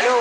الو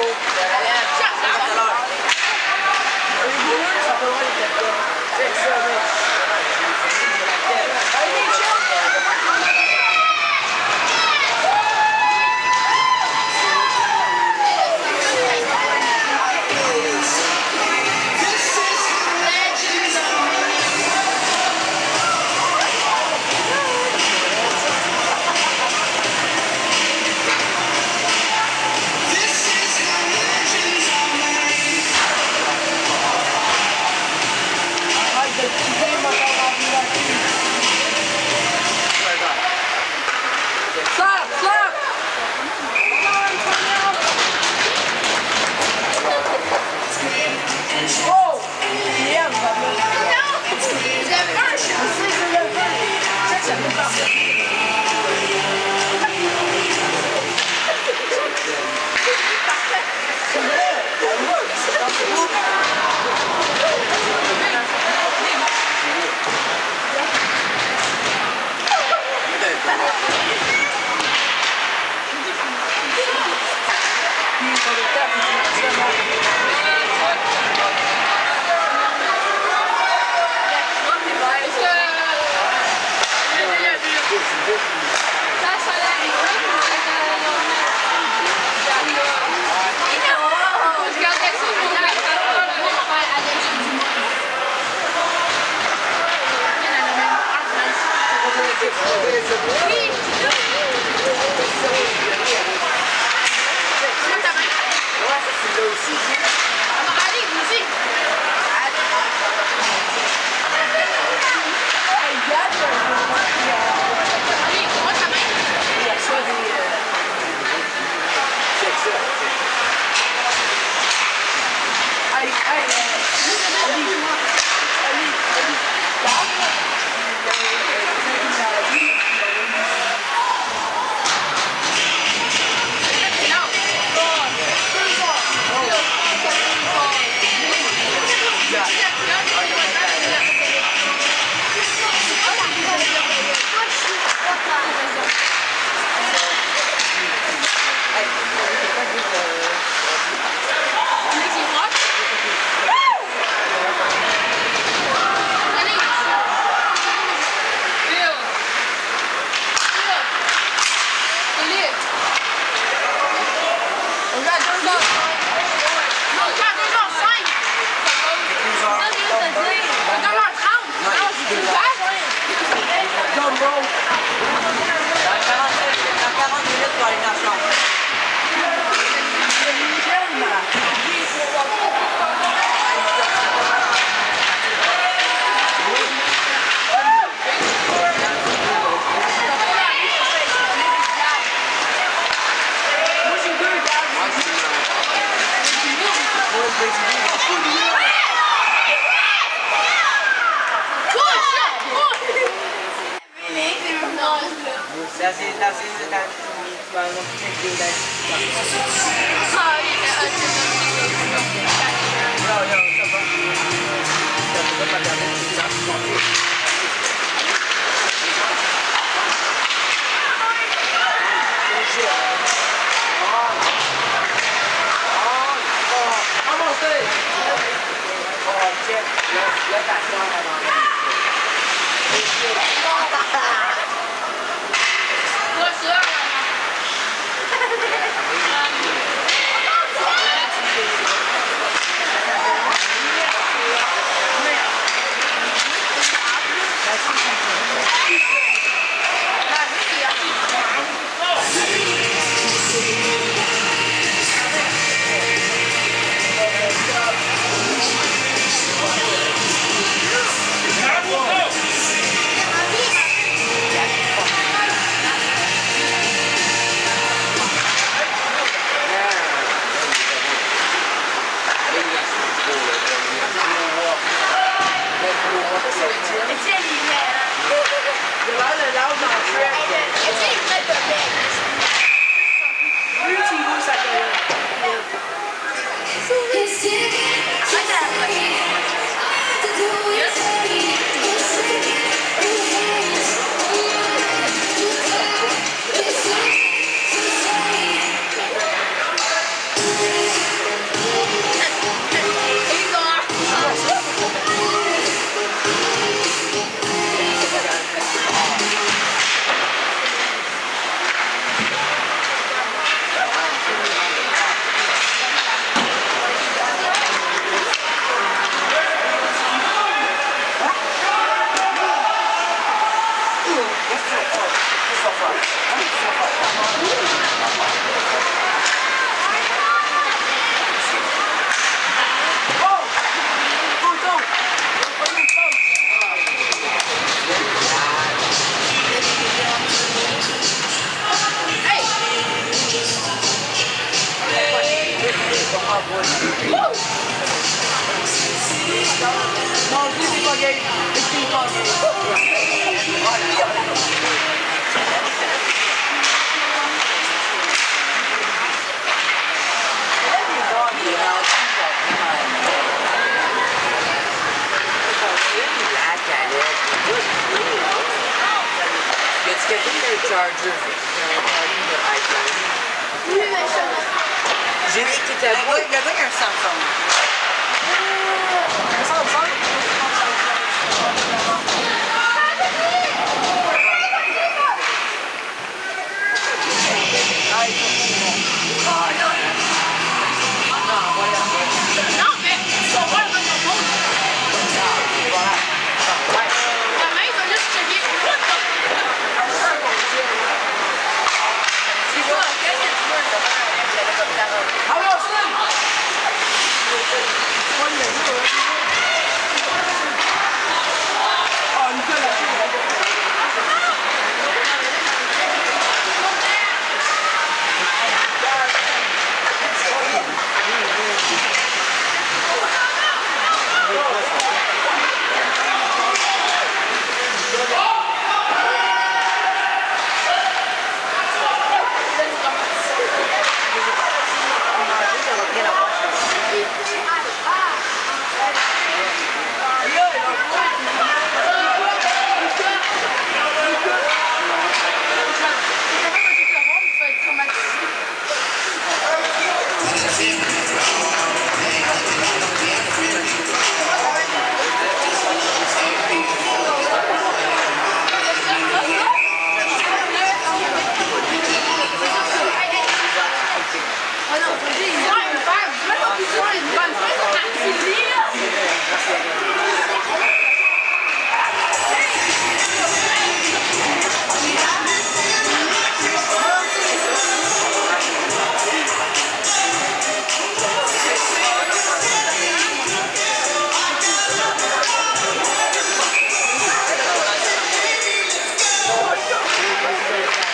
experiência boa? 好厉害！好厉害！好厉害！酷炫！酷炫！美丽又冷酷。不潇洒，不自在，不浪漫，不自在。好一面，二面，三面，四面，五面，六面，七面，八面。有有胆量的吗？哈哈。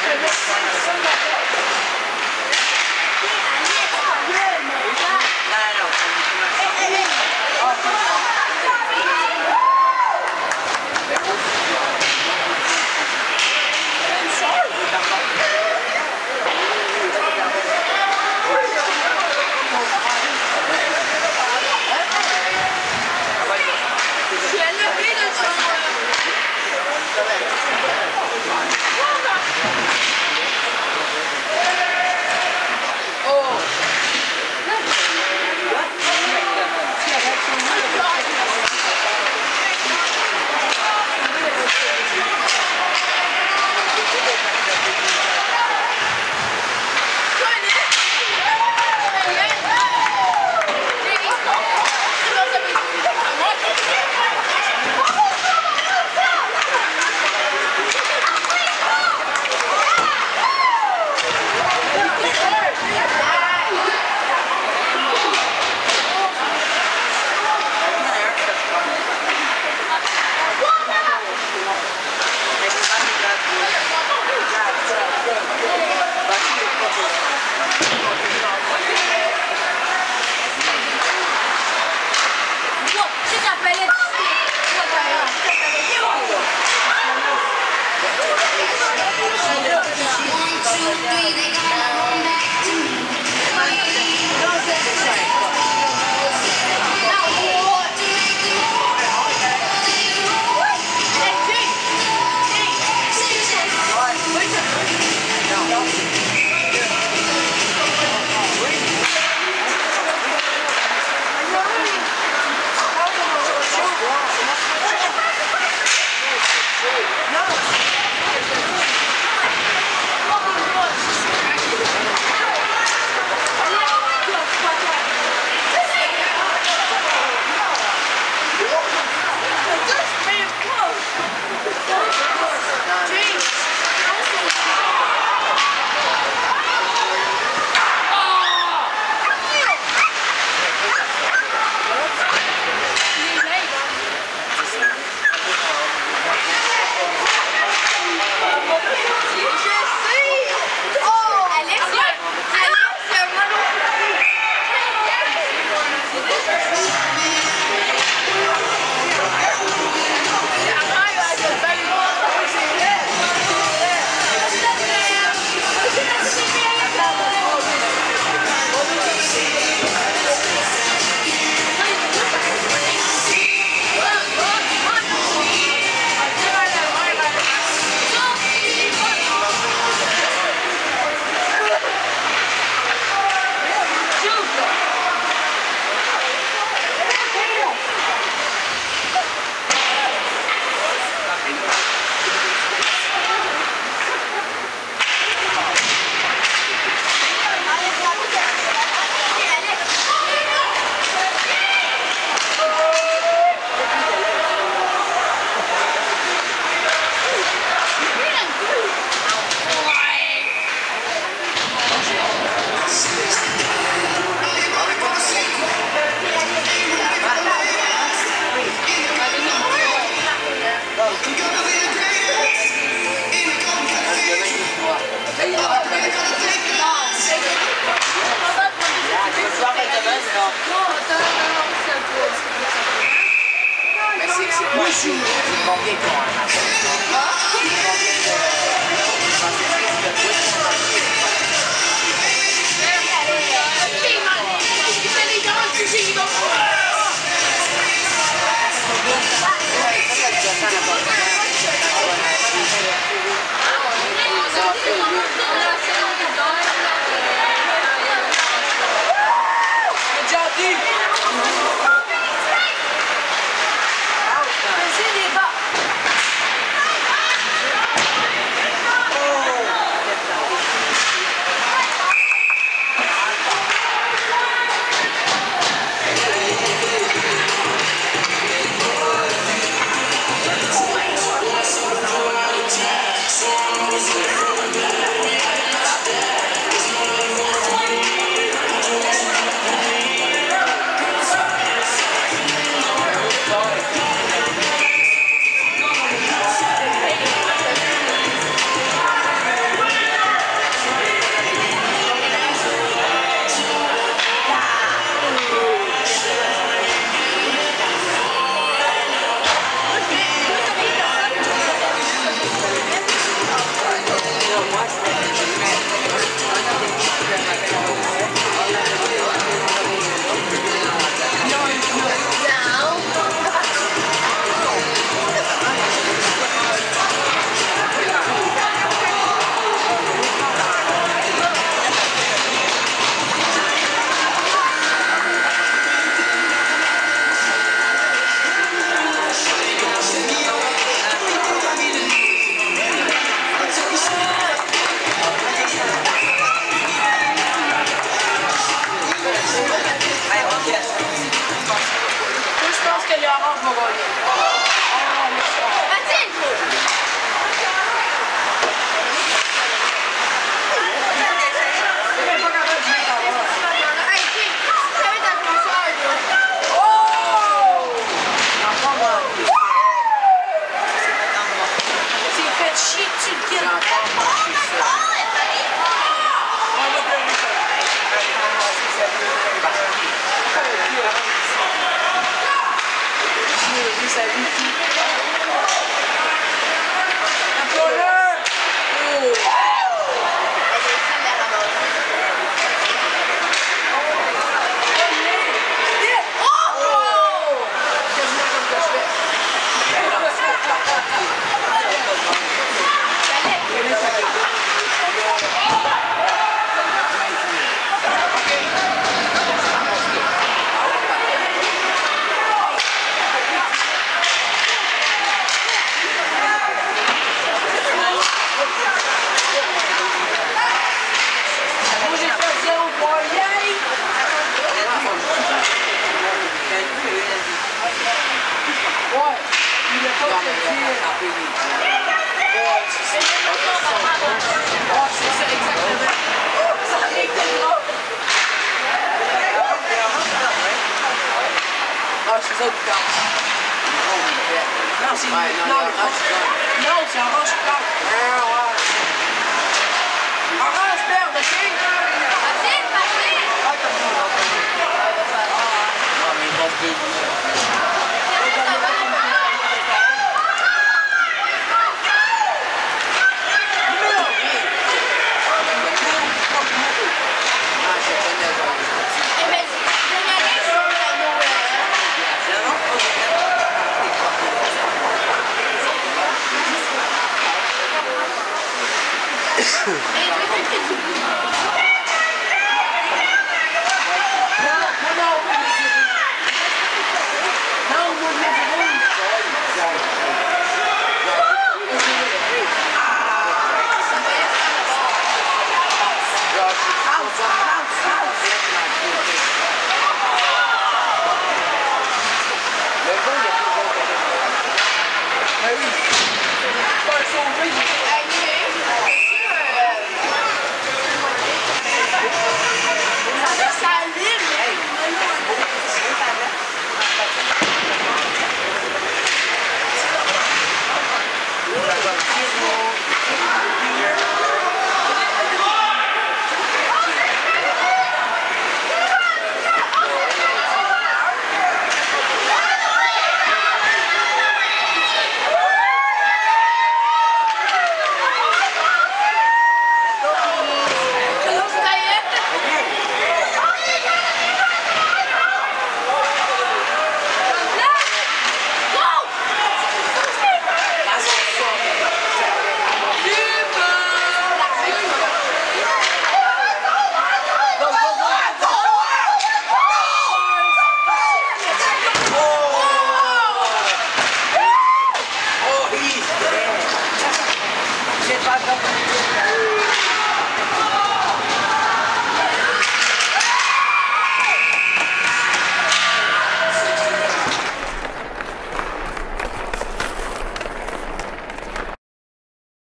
Thank you.